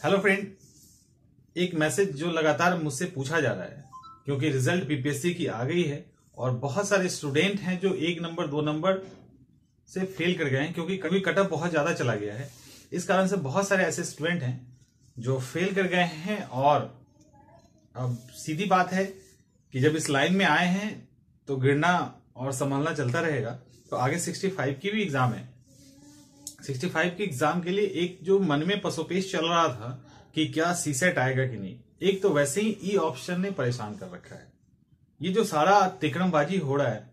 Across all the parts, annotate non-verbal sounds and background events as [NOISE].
Hello friend एक message जो लगातार मुझसे पूछा जा रहा है, क्योंकि रिज़ल्ट बीपीएससी की आ गई है और बहुत सारे स्टूडेंट हैं जो एक नंबर दो नंबर से फेल कर गए हैं, क्योंकि कभी कटअप बहुत ज़्यादा चला गया है। इस कारण से बहुत सारे ऐसे स्टूडेंट हैं जो फेल कर गए हैं और अब सीधी बात है कि जब इस लाइन में आए हैं तो गिरना और संभालना चलता रहेगा। तो आगे 65 की भी एग्ज़ाम है। 65 के एग्ज़ाम के लिए एक जो मन में पसोपेश चल रहा था कि क्या सी सेट आएगा कि नहीं, एक तो वैसे ही ई ऑप्शन ने परेशान कर रखा है। ये जो सारा तिक्रमबाजी हो रहा है,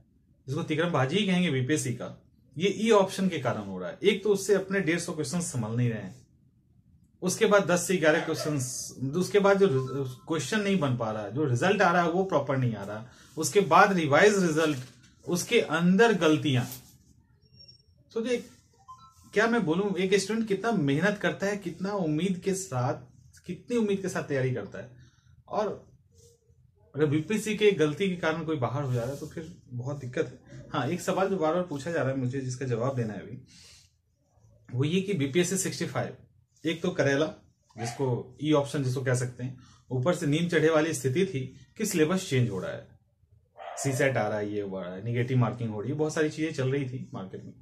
जिसको तिक्रमबाजी ही कहेंगे बीपीएससी का, ये ई ऑप्शन के कारण हो रहा है। एक तो उससे अपने डेढ़ सौ क्वेश्चन संभल नहीं रहे हैं। उसके बाद दस से ग्यारह क्वेश्चन उसके बाद जो क्वेश्चन नहीं बन पा रहा, जो रिज़ल्ट आ रहा है वो प्रॉपर नहीं आ रहा। उसके बाद रिवाइज रिज़ल्ट उसके अंदर गलतियाँ। सोचिए क्या मैं बोलूँ, एक स्टूडेंट कितना मेहनत करता है, कितना उम्मीद के साथ, कितनी उम्मीद के साथ तैयारी करता है। और अगर बीपीसी के गलती के कारण कोई बाहर हो जा रहा है तो फिर बहुत दिक्कत है। हाँ एक सवाल जो बार बार पूछा जा रहा है मुझे, जिसका जवाब देना है अभी, वो ये कि बीपीएससी सिक्सटी फाइव एक तो करेला, जिसको ई ऑप्शन जिसको कह सकते हैं, ऊपर से नींद चढ़े वाली स्थिति थी कि सिलेबस चेंज हो रहा है। सी सेट आ रहा है, ये हो रहा है निगेटिव मार्किंग हो रही है, बहुत सारी चीज़ें चल रही थी मार्केट में।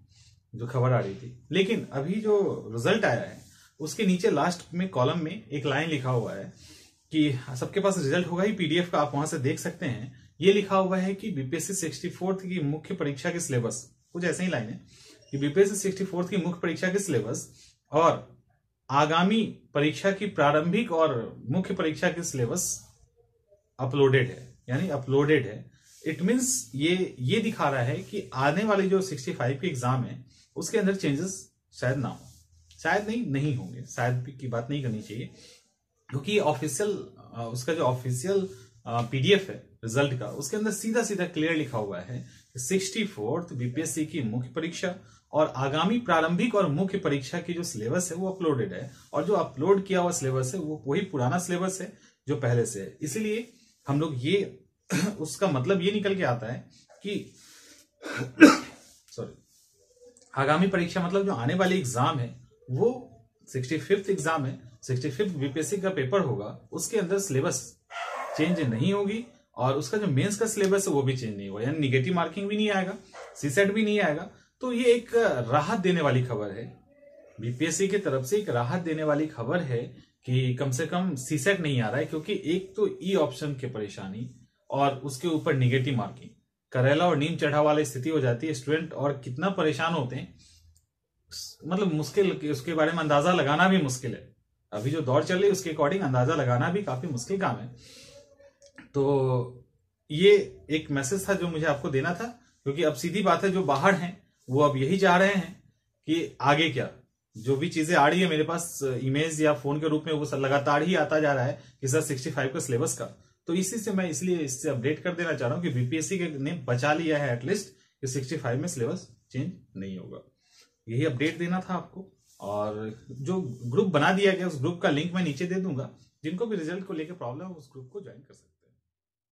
जो खबर आ रही थी। लेकिन अभी जो रिज़ल्ट आया है, उसके नीचे लास्ट में कॉलम में एक लाइन लिखा हुआ है कि सबके पास रिज़ल्ट होगा ही पीडीएफ का आप वहाँ से देख सकते हैं। ये लिखा हुआ है कि बीपीएससी सिक्सटी फोर्थ की मुख्य परीक्षा के सिलेबस कुछ ऐसे ही लाइन है कि बीपीएससी सिक्सटी फोर्थ की मुख्य परीक्षा के सिलेबस और आगामी परीक्षा की प्रारंभिक और मुख्य परीक्षा के सिलेबस अपलोडेड है, यानी अपलोडेड है। इट मीन्स ये ये दिखा रहा है कि आने वाले जो 65 के एग्ज़ाम है उसके अंदर चेंजेस शायद ना हो। शायद नहीं नहीं होंगे। शायद की बात नहीं करनी चाहिए। क्योंकि ऑफिशियल उसका जो ऑफिशियल पीडीएफ है रिज़ल्ट का, उसके अंदर सीधा सीधा क्लियर लिखा हुआ है सिक्सटी फोर्थ बीपीएससी की मुख्य परीक्षा और आगामी प्रारंभिक और मुख्य परीक्षा की जो सिलेबस है वो अपलोडेड है। और जो अपलोड किया हुआ सिलेबस है, वो वही पुराना सिलेबस है जो पहले से है। इसीलिए हम लोग ये, [CLEARS THROAT] उसका मतलब ये निकल के आता है कि [COUGHS] सॉरी आगामी परीक्षा मतलब जो आने वाली एग्ज़ाम है, वो सिक्सटी फिफ्थ एग्ज़ाम है सिक्सटी फिफ्थ बीपीएससी का पेपर होगा, उसके अंदर सिलेबस चेंज नहीं होगी और उसका जो मेंस का सिलेबस है, वो भी चेंज नहीं होगा। यानी निगेटिव मार्किंग भी नहीं आएगा सीसेट भी नहीं आएगा। तो ये एक राहत देने वाली खबर है। बीपीएससी की तरफ़ से एक राहत देने वाली खबर है कि कम से कम सीसेट नहीं आ रहा है, क्योंकि एक तो ई ऑप्शन की परेशानी और उसके ऊपर निगेटिव मार्किंग करेला और नीम चढ़ा वाली स्थिति हो जाती है स्टूडेंट और कितना परेशान होते हैं। मतलब मुश्किल उसके बारे में अंदाज़ा लगाना भी मुश्किल है। अभी जो दौर चल रही है, उसके अकॉर्डिंग अंदाज़ा लगाना भी काफ़ी मुश्किल काम है। तो ये एक मैसेज था जो मुझे आपको देना था, क्योंकि अब सीधी बात है, जो बाहर हैं, वो अब यही चाह रहे हैं कि आगे क्या। जो भी चीज़ें आ रही है, मेरे पास इमेज या फ़ोन के रूप में वो लगातार ही आता जा रहा है कि सर 65 का सिलेबस का। तो इसी से मैं इसलिए इससे अपडेट कर देना चाह रहा हूँ कि बीपीएससी ने बचा लिया है एटलीस्ट कि 65 में सिलेबस चेंज नहीं होगा। यही अपडेट देना था आपको। और जो ग्रुप बना दिया गया, उस ग्रुप का लिंक मैं नीचे दे दूँगा। जिनको भी रिज़ल्ट को लेकर प्रॉब्लम है, उस ग्रुप को ज्वाइन कर सकते